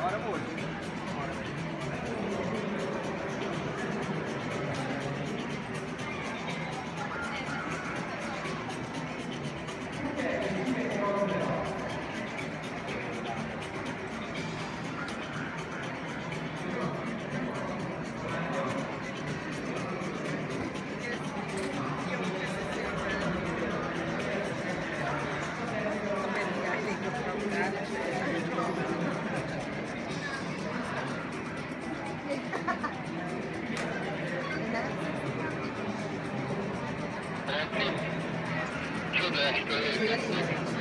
Agora é mude. 兄弟一人。